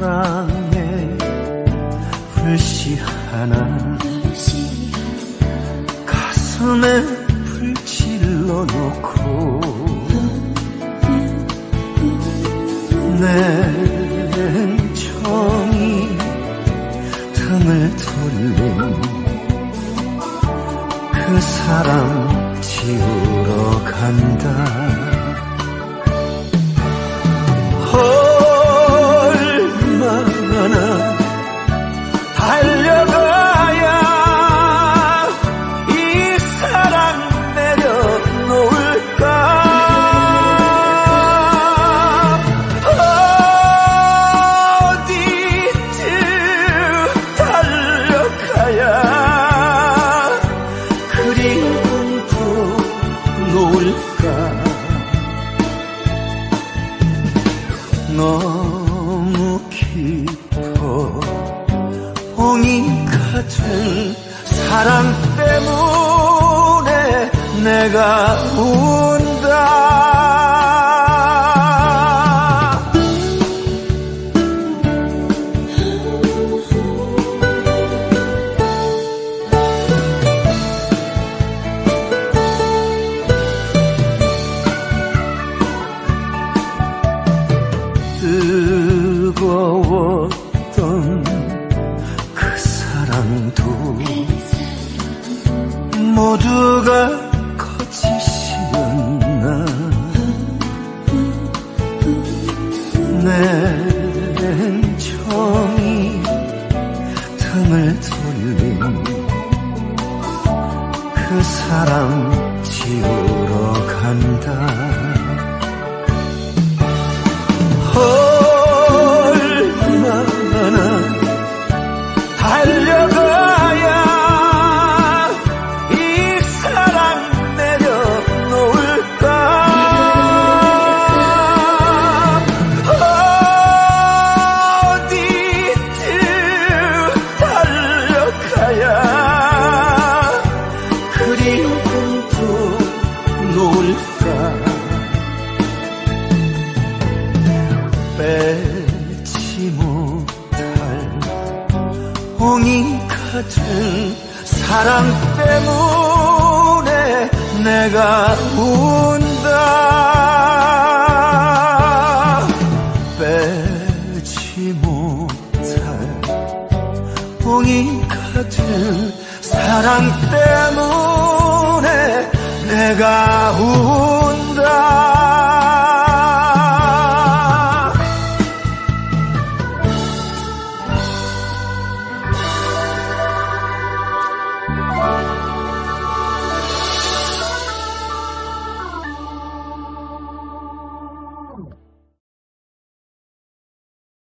사랑에 불씨 하나. 가슴에 불질러 놓고 냉정히 등을 돌린 그 사람 지우러 간다 놓을까? 너무 깊어 홍이 같은 사랑 때문에 내가 운다 뜨거웠던 그 사랑도 모두가 거짓이었나? 냉정히 등을 돌린 그 사람 지우러 간다 빼지 못할 홍이 같은 사랑 때문에 내가 운다. 빼지 못할 홍이 같은 사랑 때문에 내가 운다